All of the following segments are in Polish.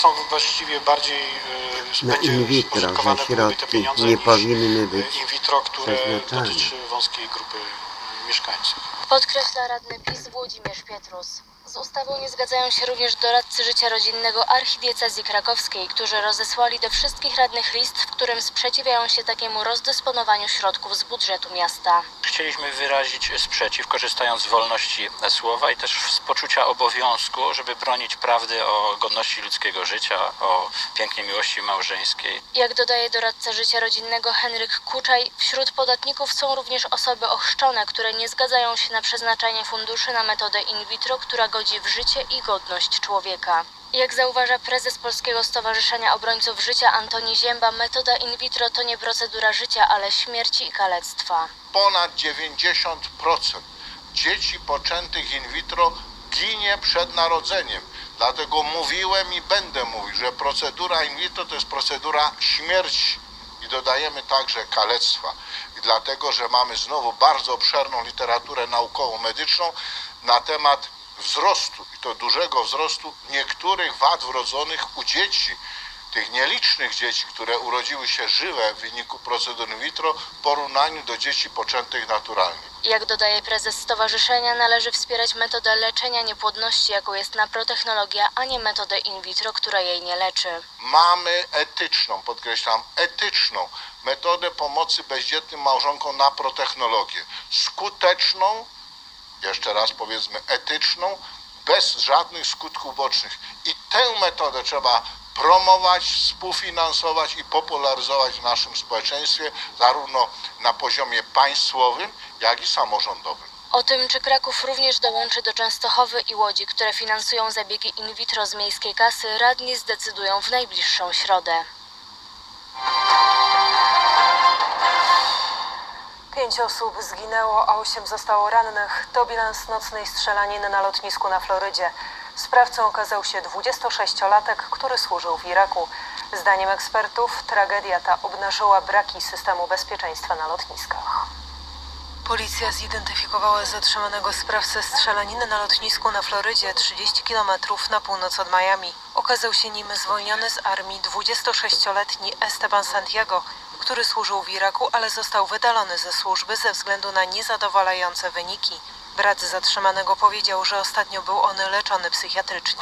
są właściwie bardziej e, Na będzie in vitro, że środki nie powinny e, być in vitro, które przeznaczane. dotyczy wąskiej grupy mieszkańców. Podkreśla radny PiS Włodzimierz Pietrus. Z ustawą nie zgadzają się również doradcy życia rodzinnego archidiecezji krakowskiej, którzy rozesłali do wszystkich radnych list, w którym sprzeciwiają się takiemu rozdysponowaniu środków z budżetu miasta. Chcieliśmy wyrazić sprzeciw, korzystając z wolności słowa i też z poczucia obowiązku, żeby bronić prawdy o godności ludzkiego życia, o pięknej miłości małżeńskiej. Jak dodaje doradca życia rodzinnego Henryk Kuczaj, wśród podatników są również osoby ochrzczone, które nie zgadzają się na przeznaczanie funduszy na metodę in vitro, która godzi w życie i godność człowieka. Jak zauważa prezes Polskiego Stowarzyszenia Obrońców Życia Antoni Zięba, metoda in vitro to nie procedura życia, ale śmierci i kalectwa. ponad 90% dzieci poczętych in vitro ginie przed narodzeniem. Dlatego mówiłem i będę mówił, że procedura in vitro to jest procedura śmierci i dodajemy także kalectwa. I dlatego, że mamy znowu bardzo obszerną literaturę naukową medyczną na temat wzrostu i to dużego wzrostu niektórych wad wrodzonych u dzieci tych nielicznych dzieci, które urodziły się żywe w wyniku procedur in vitro w porównaniu do dzieci poczętych naturalnie. Jak dodaje prezes stowarzyszenia, należy wspierać metodę leczenia niepłodności, jaką jest naprotechnologia, a nie metodę in vitro, która jej nie leczy. Mamy etyczną, podkreślam, etyczną metodę pomocy bezdzietnym małżonkom na protechnologię. Skuteczną, jeszcze raz powiedzmy etyczną, bez żadnych skutków bocznych. I tę metodę trzeba promować, współfinansować i popularyzować w naszym społeczeństwie, zarówno na poziomie państwowym, jak i samorządowym. O tym, czy Kraków również dołączy do Częstochowy i Łodzi, które finansują zabiegi in vitro z miejskiej kasy, radni zdecydują w najbliższą środę. Pięć osób zginęło, a osiem zostało rannych. To bilans nocnej strzelaniny na lotnisku na Florydzie. Sprawcą okazał się 26-latek, który służył w Iraku. Zdaniem ekspertów tragedia ta obnażyła braki systemu bezpieczeństwa na lotniskach. Policja zidentyfikowała zatrzymanego sprawcę strzelaniny na lotnisku na Florydzie 30 km na północ od Miami. Okazał się nim zwolniony z armii 26-letni Esteban Santiago, który służył w Iraku, ale został wydalony ze służby ze względu na niezadowalające wyniki. Brat zatrzymanego powiedział, że ostatnio był on leczony psychiatrycznie.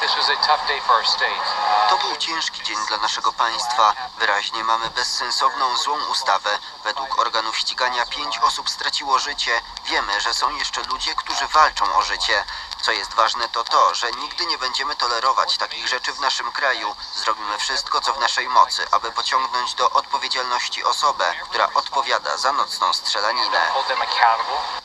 To był ciężki dzień dla naszego państwa. Wyraźnie mamy bezsensowną, złą ustawę. Według organów ścigania pięć osób straciło życie. Wiemy, że są jeszcze ludzie, którzy walczą o życie. Co jest ważne, to to, że nigdy nie będziemy tolerować takich rzeczy w naszym kraju. Zrobimy wszystko, co w naszej mocy, aby pociągnąć do odpowiedzialności osobę, która odpowiada za nocną strzelaninę.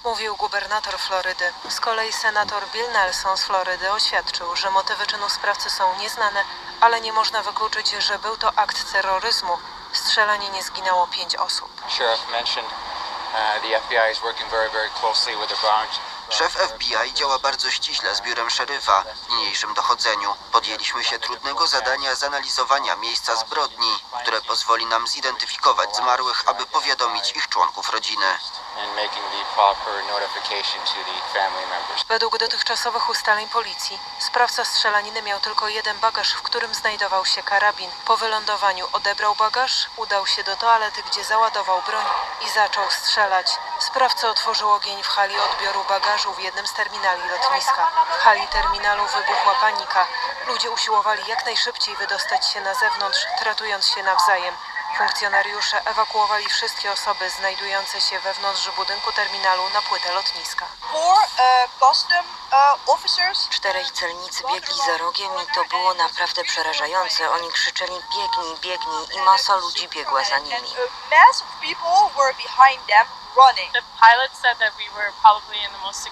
Mówił gubernator Florydy. Z kolei senator Bill Nelson z Florydy oświadczył, że motywy czynu sprawcy są nieznane, ale nie można wykluczyć, że był to akt terroryzmu. W strzelaninie zginęło pięć osób. Sheriff mentioned uh, the FBI is working very, very closely with the branch. Szef FBI działa bardzo ściśle z biurem szeryfa w niniejszym dochodzeniu. Podjęliśmy się trudnego zadania zanalizowania miejsca zbrodni, które pozwoli nam zidentyfikować zmarłych, aby powiadomić ich członków rodziny. Według dotychczasowych ustaleń policji, sprawca strzelaniny miał tylko jeden bagaż, w którym znajdował się karabin. Po wylądowaniu odebrał bagaż, udał się do toalety, gdzie załadował broń i zaczął strzelać. Sprawca otworzył ogień w hali odbioru bagażu w jednym z terminali lotniska. W hali terminalu wybuchła panika. Ludzie usiłowali jak najszybciej wydostać się na zewnątrz, tratując się nawzajem. Funkcjonariusze ewakuowali wszystkie osoby znajdujące się wewnątrz budynku terminalu na płytę lotniska. uh, uh. Czterej celnicy biegli za rogiem i to było naprawdę przerażające. Oni krzyczeli biegnij, biegnij i masa ludzi biegła za nimi.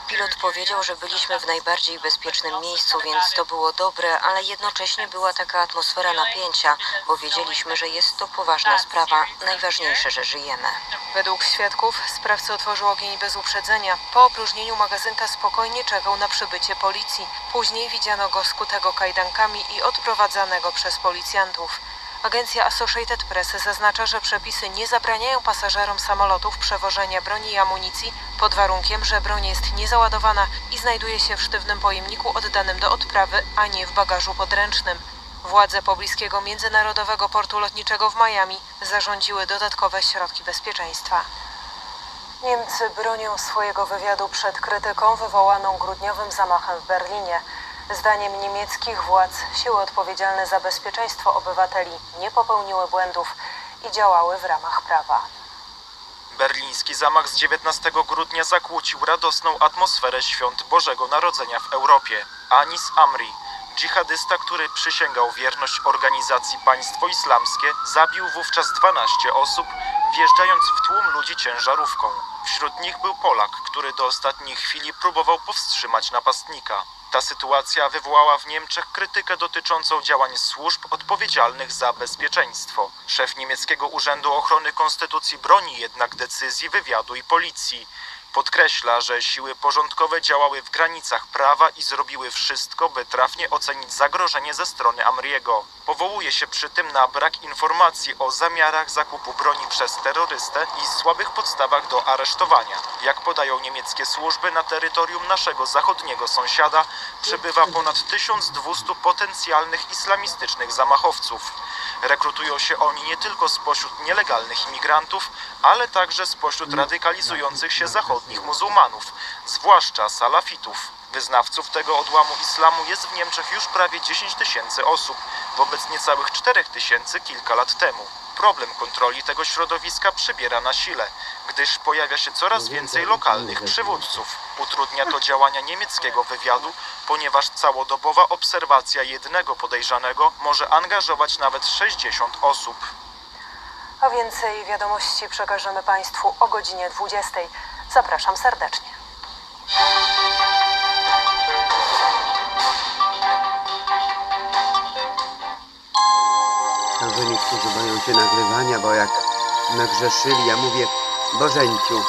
Pilot powiedział, że byliśmy w najbardziej bezpiecznym miejscu, więc to było dobre, ale jednocześnie była taka atmosfera napięcia, bo wiedzieliśmy, że jest to poważna sprawa. Najważniejsze, że żyjemy. Według świadków sprawca otworzył ogień bez uprzedzenia. Po opróżnieniu magazynka spokojnie czekał na przybycie policji. Później widziano go skutego kajdankami i odprowadzanego przez policjantów. Agencja Associated Press zaznacza, że przepisy nie zabraniają pasażerom samolotów przewożenia broni i amunicji pod warunkiem, że broń jest niezaładowana i znajduje się w sztywnym pojemniku oddanym do odprawy, a nie w bagażu podręcznym. Władze pobliskiego międzynarodowego portu lotniczego w Miami zarządziły dodatkowe środki bezpieczeństwa. Niemcy bronią swojego wywiadu przed krytyką wywołaną grudniowym zamachem w Berlinie. Zdaniem niemieckich władz siły odpowiedzialne za bezpieczeństwo obywateli nie popełniły błędów i działały w ramach prawa. Berliński zamach z 19 grudnia zakłócił radosną atmosferę świąt Bożego Narodzenia w Europie. Anis Amri, dżihadysta, który przysięgał wierność organizacji Państwo Islamskie, zabił wówczas 12 osób, wjeżdżając w tłum ludzi ciężarówką. Wśród nich był Polak, który do ostatniej chwili próbował powstrzymać napastnika. Ta sytuacja wywołała w Niemczech krytykę dotyczącą działań służb odpowiedzialnych za bezpieczeństwo. Szef niemieckiego Urzędu Ochrony Konstytucji broni jednak decyzji wywiadu i policji. Podkreśla, że siły porządkowe działały w granicach prawa i zrobiły wszystko, by trafnie ocenić zagrożenie ze strony Amriego. Powołuje się przy tym na brak informacji o zamiarach zakupu broni przez terrorystę i słabych podstawach do aresztowania. Jak podają niemieckie służby, na terytorium naszego zachodniego sąsiada przebywa ponad 1200 potencjalnych islamistycznych zamachowców. Rekrutują się oni nie tylko spośród nielegalnych imigrantów, ale także spośród radykalizujących się zachodnich muzułmanów, zwłaszcza salafitów. Wyznawców tego odłamu islamu jest w Niemczech już prawie 10 tysięcy osób, wobec niecałych 4 tysięcy kilka lat temu. Problem kontroli tego środowiska przybiera na sile, gdyż pojawia się coraz więcej lokalnych przywódców. Utrudnia to działania niemieckiego wywiadu, ponieważ całodobowa obserwacja jednego podejrzanego może angażować nawet 60 osób. A więcej wiadomości przekażemy Państwu o godzinie 20. Zapraszam serdecznie. Albo niektórzy boją się nagrywania, bo jak nagrzeszyli, ja mówię, Bożenciu,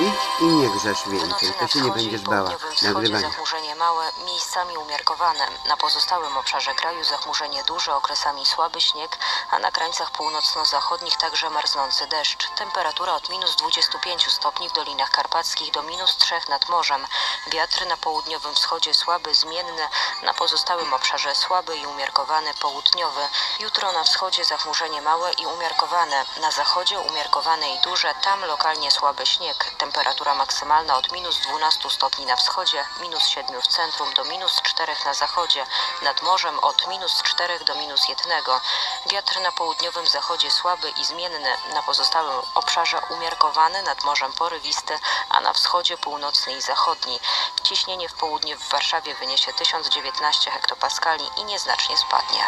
idź i nie grzesz więcej, to się nie będziesz bała nagrywania. zachmurzenie małe, miejscami umiarkowane. Na pozostałym obszarze kraju zachmurzenie duże, okresami słaby śnieg, a na krańcach północno-zachodnich także marznący deszcz. Temperatura od minus 25 stopni w Dolinach Karpackich do minus 3 nad morzem. Wiatr na południowym wschodzie słaby, zmienny, na pozostałym obszarze słaby i umiarkowany południowy. Jutro na wschodzie zachmurzenie małe i umiarkowane, na zachodzie umiarkowane i duże, tam lokalnie słaby śnieg. Temperatura maksymalna od minus 12 stopni na wschodzie, minus 7 w centrum do minus 4 na zachodzie, nad morzem od minus 4 do minus 1. Wiatr na południowym zachodzie słaby i zmienny, na pozostałym obszarze umiarkowany, nad morzem porywisty, a na wschodzie północny i zachodni. Ciśnienie w południe w Warszawie wyniesie 1019 hektopaskali i nieznacznie spadnie.